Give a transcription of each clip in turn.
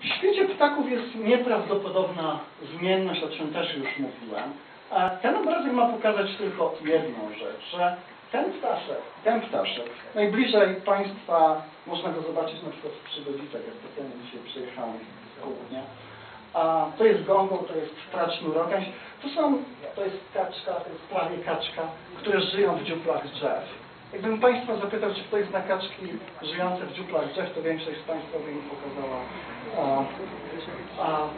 W świecie ptaków jest nieprawdopodobna zmienność, o czym też już mówiłem. Ten obrazek ma pokazać tylko jedną rzecz, że ten ptaszek, ten ptaszek, najbliżej Państwa można go zobaczyć na przykład w Przygodicach, jak specjalnie dzisiaj przyjechałem z południa. To jest gongol, to jest ptacz nurogaś. To są, to jest kaczka, to jest prawie kaczka, które żyją w dziuplach drzew. Jakbym Państwa zapytał, czy ktoś zna kaczki żyjące w dziuplach drzew, to większość z Państwa by mi pokazała. A, a,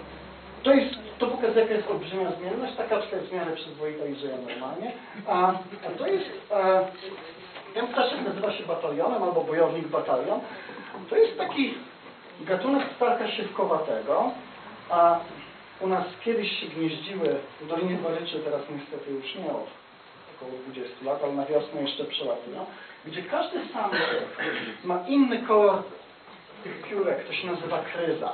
to, jest, to pokazuje, jaka jest olbrzymia zmienność. Ta kaczka jest w miarę przyzwoita i żyje normalnie. A, a to jest, e, ten ptaszek nazywa się batalionem albo bojownik batalion. To jest taki gatunek ptaka siewkowatego. A u nas kiedyś się gnieździły w Dolinie Baryczy, teraz niestety już nie około 20 lat, ale na wiosnę jeszcze przelatują, gdzie każdy samczyk ma inny kolor tych piórek, to się nazywa kryza.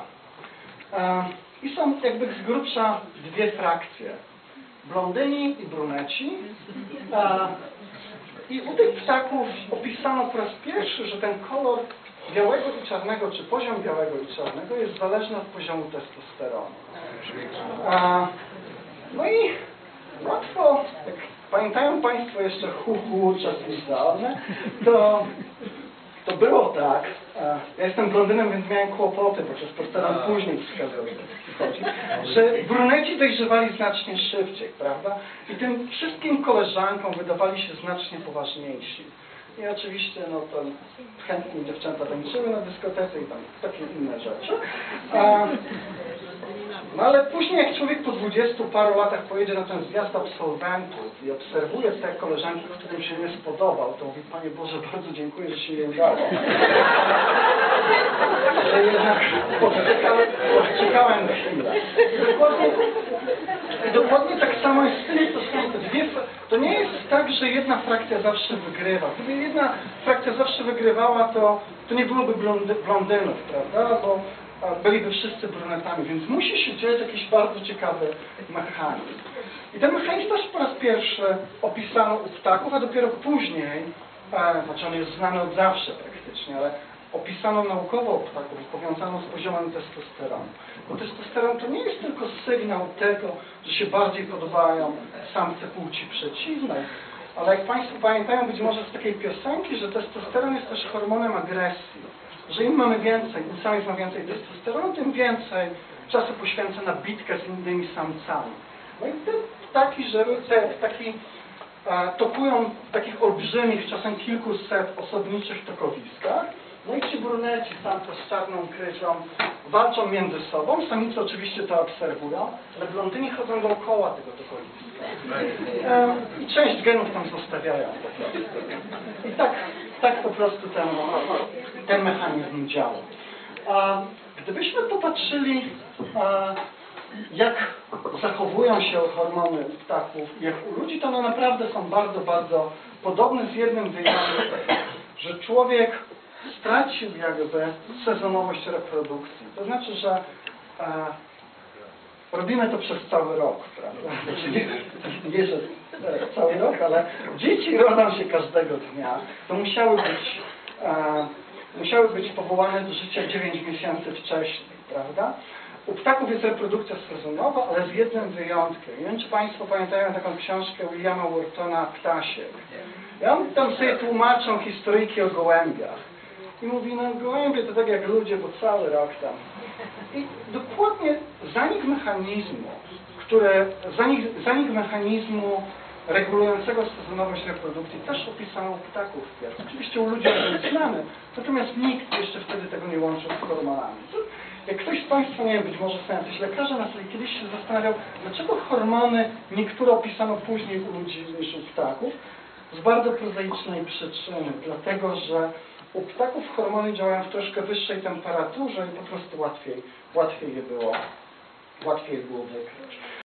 E, I są jakby z grubsza dwie frakcje. Blondyni i bruneci. E, I u tych ptaków opisano po raz pierwszy, że ten kolor białego i czarnego, czy poziom białego i czarnego jest zależny od poziomu testosteronu. A, no i łatwo, jak pamiętają Państwo jeszcze hu hu czasy licealne, to, to było tak, ja jestem blondynem, więc miałem kłopoty, bo przez postaram później chodzi, że bruneci dojrzewali znacznie szybciej, prawda? I tym wszystkim koleżankom wydawali się znacznie poważniejsi. I oczywiście, no to chętnie dziewczęta tańczyły na dyskotece i tam takie inne rzeczy. A, no ale później jak człowiek po dwudziestu paru latach pojedzie na ten zjazd absolwentów i obserwuje te koleżanki, którym się nie spodobał, to mówi, Panie Boże, bardzo dziękuję, że się nie udało. że jednak poczekałem, chwilę. Dokładnie, dokładnie tak samo jest z tym, to są te dwie, to nie jest tak, że jedna frakcja zawsze wygrywa. Gdyby jedna frakcja zawsze wygrywała, to, to nie byłoby blondy, blondynów, prawda? Bo byliby wszyscy brunetami, więc musi się dziać jakiś bardzo ciekawy mechanizm. I ten mechanizm też po raz pierwszy opisano u ptaków, a dopiero później, e, znaczy on jest znany od zawsze praktycznie, ale opisano naukowo u ptaków powiązano z poziomem testosteronu. Bo testosteron to nie jest tylko sygnał tego, że się bardziej podobają samce płci przeciwnej, ale jak Państwo pamiętają być może z takiej piosenki, że testosteron jest też hormonem agresji. Że im mamy więcej, im samiec ma więcej testosteronu, tym więcej czasu poświęca na bitkę z innymi samcami. No i te ptaki, że te ptaki tokują w takich olbrzymich, czasem kilkuset osobniczych tokowiskach. No ci bruneci, samce z czarną krycią, walczą między sobą. Samice oczywiście to obserwują, ale blondyni chodzą dookoła tego tokowiska. E, I część genów tam zostawiają. I tak, tak po prostu ten, ten mechanizm działa. A gdybyśmy popatrzyli, a, jak zachowują się hormony ptaków, jak u ludzi, to one naprawdę są bardzo, bardzo podobne z jednym wyjątkiem, że człowiek stracił jakby sezonowość reprodukcji. To znaczy, że e, robimy to przez cały rok, prawda? Znaczy nie, że e, cały rok, ale dzieci rodzą się każdego dnia. To musiały być, e, musiały być powołane do życia 9 miesięcy wcześniej, prawda? U ptaków jest reprodukcja sezonowa, ale z jednym wyjątkiem. Nie wiem, czy Państwo pamiętają taką książkę Williama Whartona Ptasiek. I on tam sobie tłumaczą historyjki o gołębiach. I mówi, no gołębie to tak jak ludzie, bo cały rok tam. I dokładnie zanik mechanizmu, które, zanik, zanik mechanizmu regulującego sezonowość reprodukcji też opisano u ptaków wpierw. Oczywiście u ludzi był znany, natomiast nikt jeszcze wtedy tego nie łączył z hormonami. To, jak ktoś z Państwa, nie wiem, być może są jacyś lekarze na sali, kiedyś się zastanawiał, dlaczego hormony niektóre opisano później u ludzi niż u ptaków, z bardzo prozaicznej przyczyny, dlatego że u ptaków hormony działają w troszkę wyższej temperaturze i po prostu łatwiej, łatwiej je było, łatwiej było wykryć.